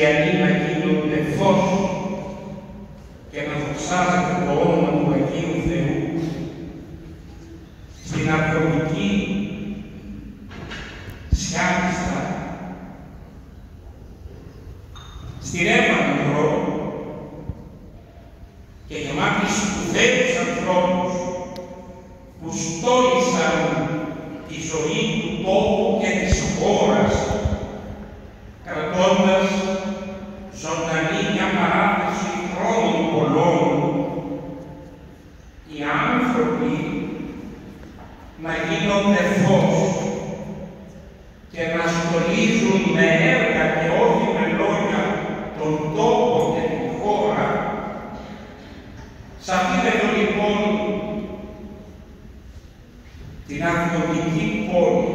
χριστιανοί να γίνονται φως και να δοξάζεται το όνομα του Αγίου Θεού στην αρκομική σιάπιστα στην έμανη ρόλο και γεμάτη σπουδαίους ανθρώπους που στόλισαν τη ζωή του τόπου και της χώρας, κρατώντας ζωντανή μια παράδοση χρόνων πολλών, οι άνθρωποι να γίνονται φως και να στολίζουν με έργα και όχι με λόγια τον τόπο και τη χώρα. Σε αυτήν εδώ λοιπόν την αρχαιοτική πόλη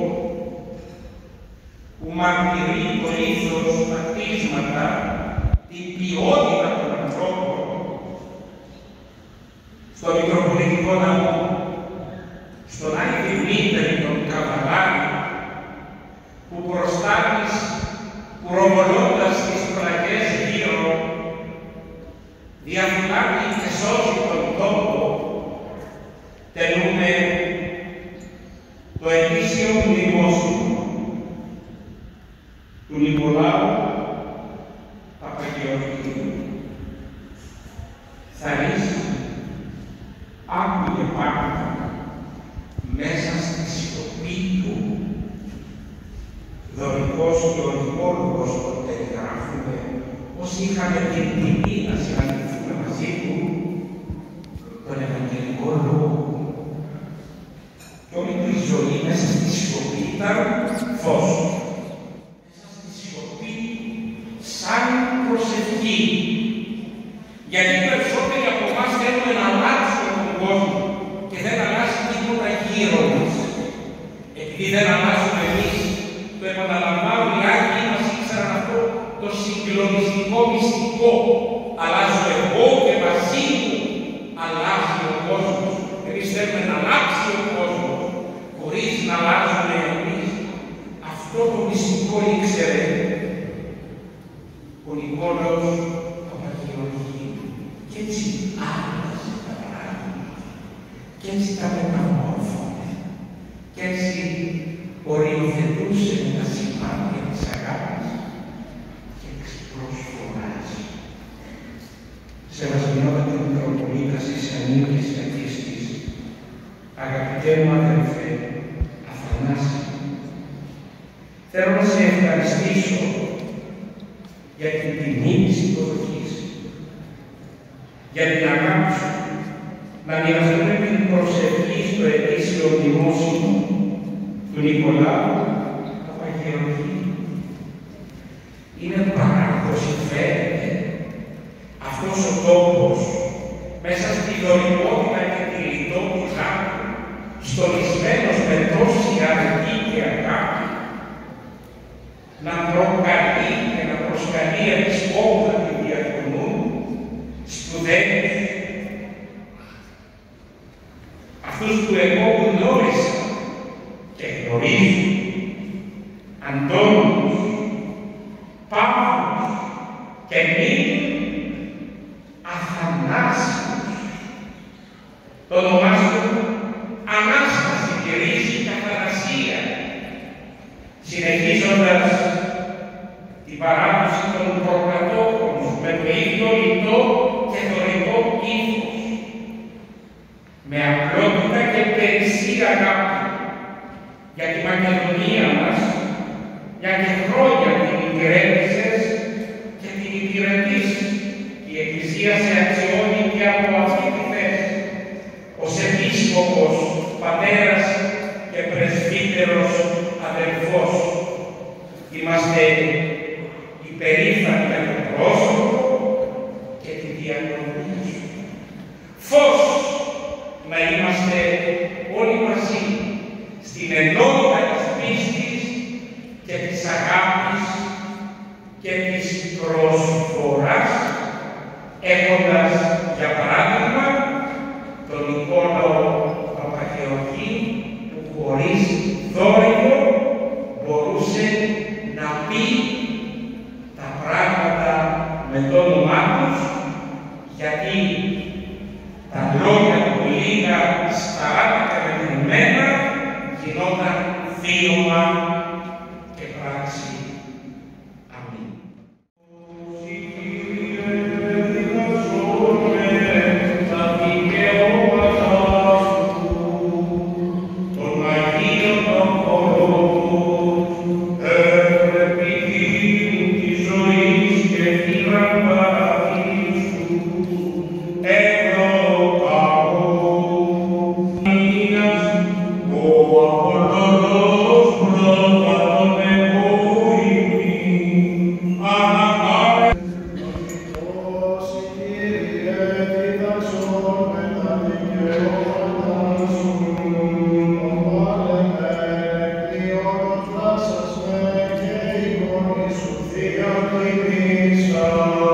που μαρτυρεί το ήθος, τα κτίσματα, την ποιότητα των ανθρώπων στο Μητροπολιτικό Ναό, στον Άγιο Δημήτρη τον Καβαλάρη, που μπροστά της, κουροβολώντας τις πλαγιές γύρω, διαφυλάτει και σώζει τον τόπο, τελούμε το ετήσιο μνημόσυνο του Νικολάου Παπαγεωργίου. Θα ρίξει, άκουγε πράγματα μέσα στη σιωπή του. Δωρικός και ορικόλογος ποτέ γράφουμε, όσοι είχαμε την τιμή να συναντηθούμε μαζί του, τον Ευαγγελικό Λόγο και όλη του η ζωή μέσα στη σιωπή ήταν φως. Μέσα στη σιωπή σαν προσευχή. Γιατί οι περισσότεροι από εμάς θέλουμε να αλλάξουμε τον κόσμο και δεν αλλάζει τίποτα γύρω μας. Επειδή δεν αλλάζουμε εμείς, το επαναλαμβάνω, οι Άγιοι μας ήξεραν αυτό το συγκλονιστικό μυστικό. Αλλάζω εγώ και μαζί μου αλλάζει ο κόσμος. Εμείς θέλουμε να αλλάξει ο κόσμος χωρίς να αλλάζουμε εμείς. Αυτό το μυστικό ήξερε ο Νικόλαος Παπαγεωργίου. Και έτσι άλλαζε τα πράγματα. Και έτσι τα μεταμόρφωνε. Και έτσι οριοθετούσε με τα σημάδια της αγάπης και της προσφοράς. Σεβασμιότατη Μητροπολίτα της Ανήλικης Μετίστης, αγαπητέ μου αδελφέ, Αθανάση, θέλω να σε ευχαριστήσω για την τιμή της υποδοχής, για την αγάπη σου, να μοιραστούμε την προσευχή στο ετήσιο μνημόσυνο του Νικολάου Παπαγεωργίου. Είναι παράδοση, φαίνεται, αυτός ο τόπος μέσα στη δωρικότητα και τη λιτότητα του, στολισμένος με τόση αρκή και Το Δόξα με και η μόνη σου θεία του ημίσα.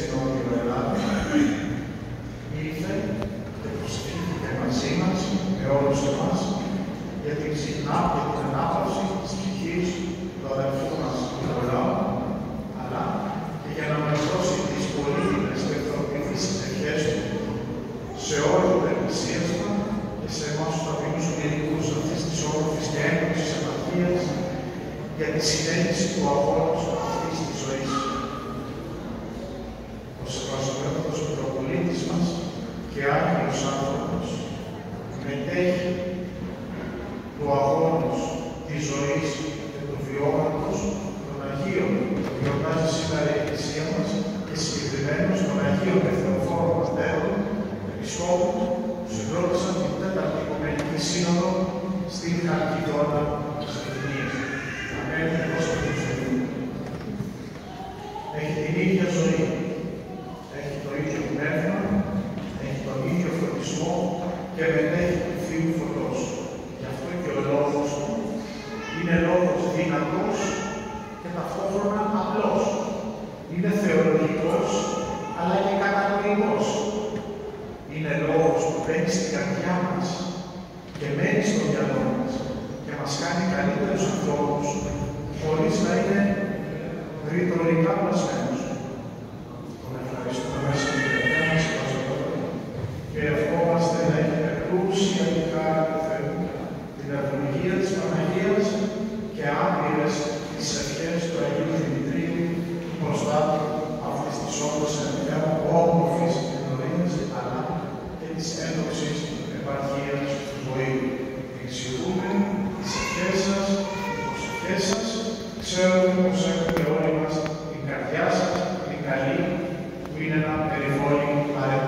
ενώπιον Ελλάδα, ήλθε και προσκύθηκε μαζί μα, με όλου εμάς για την συχνά και την ανάπαυση της ψυχής του αδελφού μας Νικολάου, αλλά και για να μα δώσει τι πολύτιμες και εκτροπινείς ευχές του σε όλη την εκκλησίασμα και σε εμά του ταπεινούς κληρικούς αυτή τη όμορφης και ένωσης επαρχίας για τη συνέχιση του αγώνα μεγάλος άνθρωπος μετέχει του αγώνος της ζωής και του βιώματος των Αγίων που γιορτάζει σήμερα η Εκκλησία μας και συγκεκριμένως των Αγίων Εθνεοφόρων Πατέρων, Επισκόπους, που συγκρότησαν την τέταρτη Οικουμενική Σύνοδο στην Χαρκιδόνα της Εθνίας. Αμένει προς τον Έχει την ίδια ζωή είναι λόγος που μπαίνει στην καρδιά μας και μένει στο μυαλό μας και μας κάνει καλύτερους ανθρώπους χωρίς να είναι ρητορικά πλασμένος. Τον ευχαριστούμε μέσα στην καρδιά μας και ευχόμαστε να έχει πλούσια δικά του Θεού την ευλογία της Παναγίας καρδιά σας,